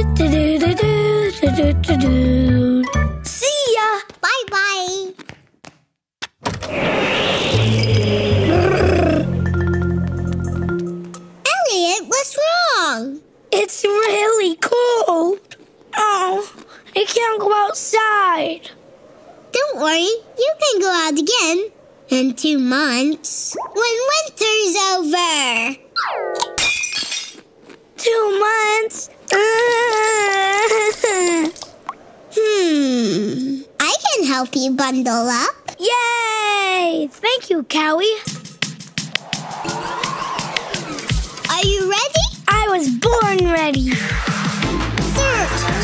See ya! Bye bye. Elliot, what's wrong? It's really cold. Oh, I can't go outside. Don't worry, you can go out again in two months when winter's over. Two months. Hmm. I can help you bundle up. Yay! Thank you, Cowy. Are you ready? I was born ready. Search.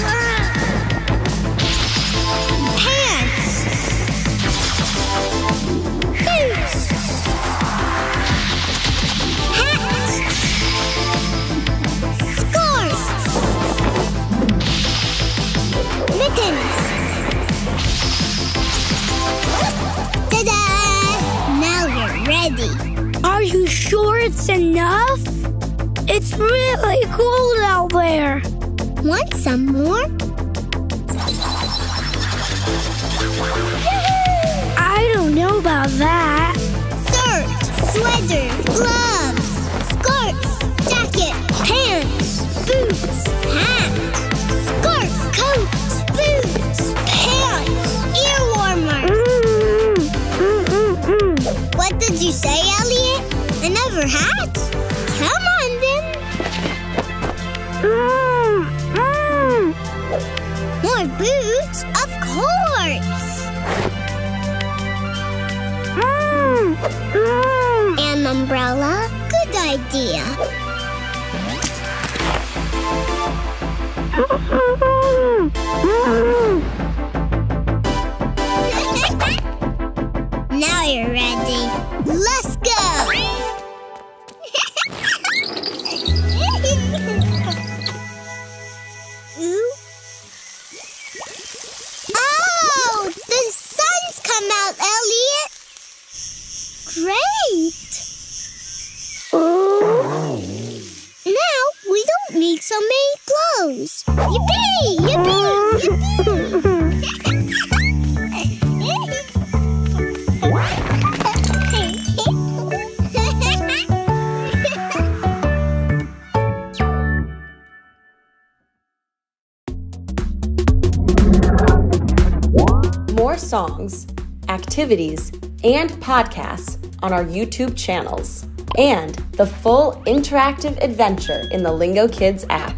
You're. Are you sure it's enough? It's really cold out there. Want some more? I don't know about that. Shirt, sweater, gloves, Another hat? Come on then. More boots? Of course. An umbrella? Good idea. now you're ready. Let's go! Out, Elliot. Great. Now we don't need so many clothes. Yippee! Yippee! More songs, activities, and podcasts on our YouTube channels, and the full interactive adventure in the Lingokids app.